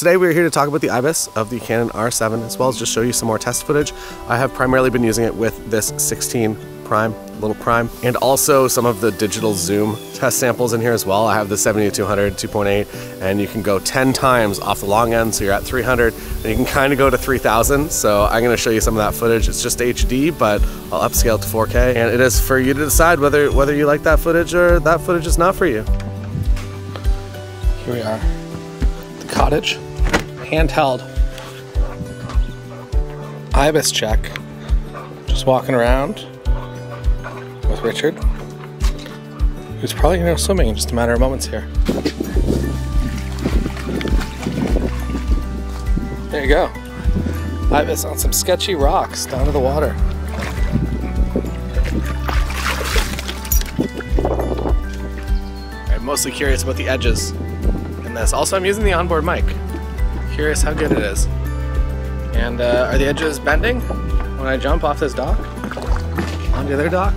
today we're here to talk about the IBIS of the Canon R7 as well as just show you some more test footage. I have primarily been using it with this 16 prime, little prime, and also some of the digital zoom test samples in here as well. I have the 70-200 2.8 and you can go 10 times off the long end so you're at 300 and you can kind of go to 3000 so I'm going to show you some of that footage. It's just HD but I'll upscale to 4K and it is for you to decide whether whether you like that footage or that footage is not for you. Here we are, the cottage, handheld, IBIS check, just walking around with Richard, who's probably to go swimming in just a matter of moments here. There you go. IBIS on some sketchy rocks down to the water. I'm mostly curious about the edges in this. Also, I'm using the onboard mic. Curious how good it is. And uh, are the edges bending when I jump off this dock? On the other dock?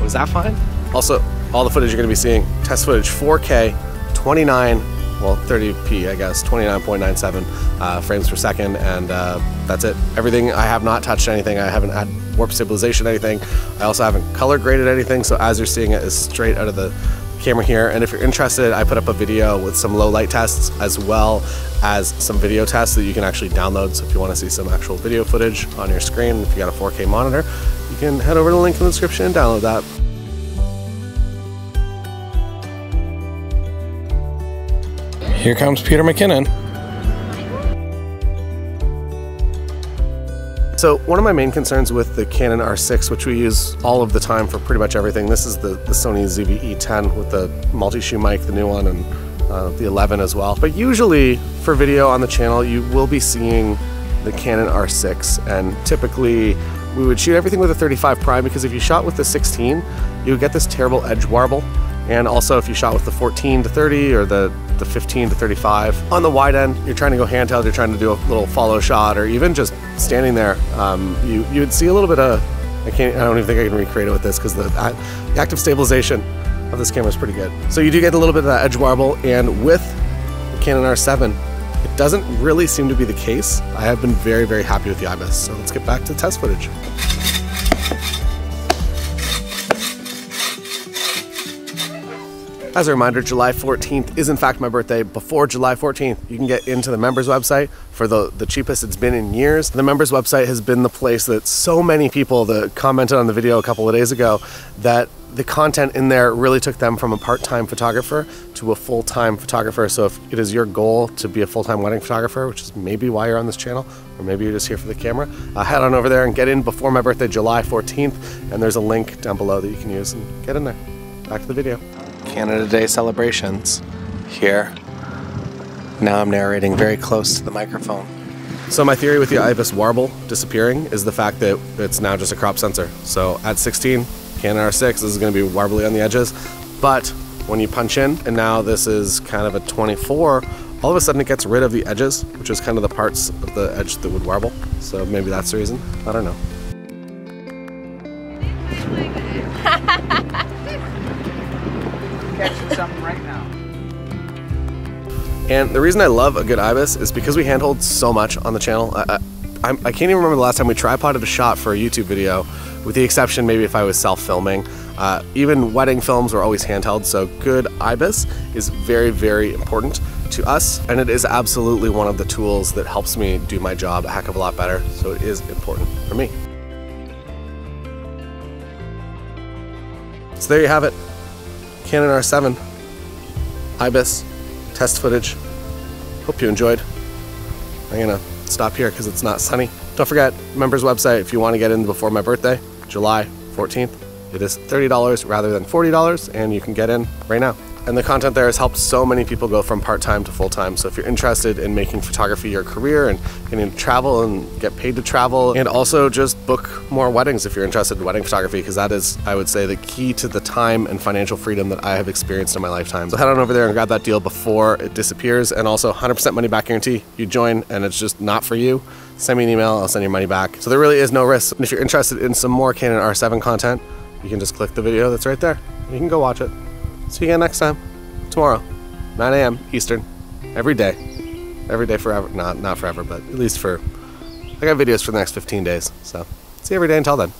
Was that fine? Also, all the footage you're going to be seeing, test footage 4K, 29, well, 30p, I guess, 29.97 uh, frames per second, and uh, that's it. Everything, I have not touched anything. I haven't had warp stabilization anything. I also haven't color graded anything, so as you're seeing it is straight out of the camera here. And if you're interested, I put up a video with some low light tests as well as some video tests that you can actually download. So if you want to see some actual video footage on your screen, if you got a 4K monitor, you can head over to the link in the description and download that. Here comes Peter McKinnon. So one of my main concerns with the Canon R6, which we use all of the time for pretty much everything, this is the, the Sony ZV-E10 with the multi-shoe mic, the new one, and uh, the 11 as well. But usually for video on the channel, you will be seeing the Canon R6, and typically we would shoot everything with a 35 prime because if you shot with the 16, you would get this terrible edge warble. And also if you shot with the 14 to 30 or the the 15 to 35. On the wide end, you're trying to go handheld, you're trying to do a little follow shot, or even just standing there, um, you, you would see a little bit of, I can't, I don't even think I can recreate it with this because the, the active stabilization of this camera is pretty good. So you do get a little bit of that edge warble, and with the Canon R7, it doesn't really seem to be the case. I have been very, very happy with the IBIS. So let's get back to test footage. As a reminder, July 14th is in fact my birthday. Before July 14th, you can get into the members website for the, the cheapest it's been in years. The members website has been the place that so many people that commented on the video a couple of days ago that the content in there really took them from a part-time photographer to a full-time photographer. So if it is your goal to be a full-time wedding photographer, which is maybe why you're on this channel, or maybe you're just here for the camera, uh, head on over there and get in before my birthday, July 14th. And there's a link down below that you can use and get in there. Back to the video. Canada Day celebrations here. Now I'm narrating very close to the microphone. So my theory with the IBIS warble disappearing is the fact that it's now just a crop sensor. So at 16, Canon R6, this is going to be warbly on the edges, but when you punch in, and now this is kind of a 24, all of a sudden it gets rid of the edges, which is kind of the parts of the edge that would warble. So maybe that's the reason. I don't know. Catching something right now. And the reason I love a good IBIS is because we handhold so much on the channel. I, I, I, can't even remember the last time we tripoded a shot for a YouTube video, with the exception maybe if I was self-filming. Uh, even wedding films were always handheld, so good IBIS is very, very important to us, and it is absolutely one of the tools that helps me do my job a heck of a lot better, so it is important for me. So there you have it. Canon R7, IBIS, test footage. Hope you enjoyed. I'm gonna stop here because it's not sunny. Don't forget, members website if you want to get in before my birthday, July 14th. It is $30 rather than $40 and you can get in right now. And the content there has helped so many people go from part-time to full-time. So if you're interested in making photography your career and getting to travel and get paid to travel and also just book more weddings if you're interested in wedding photography because that is, I would say, the key to the time and financial freedom that I have experienced in my lifetime. So head on over there and grab that deal before it disappears and also 100% money back guarantee. You join and it's just not for you, send me an email, I'll send your money back. So there really is no risk. And if you're interested in some more Canon R7 content, you can just click the video that's right there. You can go watch it. See you again next time, tomorrow, 9 a.m. Eastern, every day. every day forever. Not not forever, but at least for I got videos for the next 15 days. So see you every day until then.